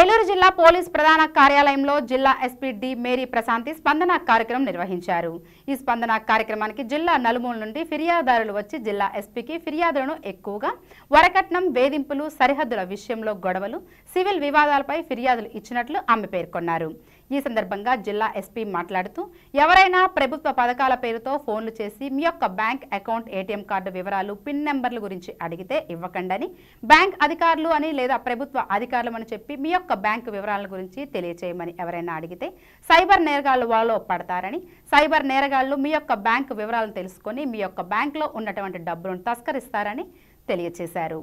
ఏలూరు జిల్లా పోలీస్ ప్రధాన కార్యాలయంలో జిల్లా ఎస్పీ డి మేరీ ప్రశాంతి స్పందన కార్యక్రమం నిర్వహించారు. ఈ స్పందన కార్యక్రమానికి జిల్లా నలుమూల నుండి ఫిర్యాదుదారులు వచ్చి జిల్లా ఎస్పీకి ఫిర్యాదులను ఎక్కువగా వరకట్నం వేధింపులు సరిహద్దుల విషయంలో గొడవలు సివిల్ వివాదాలపై ఫిర్యాదులు ఇచ్చినట్లు ఆమె పేర్కొన్నారు. ఈ సందర్భంగా జిల్లా ఎస్పీ మాట్లాడుతూ ఎవరైనా ప్రభుత్వ పథకాల పేరుతో ఫోన్లు చేసి మీ యొక్క బ్యాంక్ అకౌంట్ ఏటీఎం కార్డు వివరాలు పిన్ నెంబర్ల గురించి అడిగితే ఇవ్వకండని బ్యాంక్ అధికారులు అని లేదా ప్రభుత్వ అధికారులు అని చెప్పి మీ యొక్క బ్యాంక్ వివరాల గురించి తెలియచేయమని ఎవరైనా అడిగితే సైబర్ నేరగాళ్ళు వాళ్ళలో పడతారని సైబర్ నేరగాళ్ళు మీ యొక్క బ్యాంకు వివరాలను తెలుసుకొని మీ యొక్క బ్యాంకులో ఉన్నటువంటి డబ్బులను తస్కరిస్తారని తెలియచేశారు.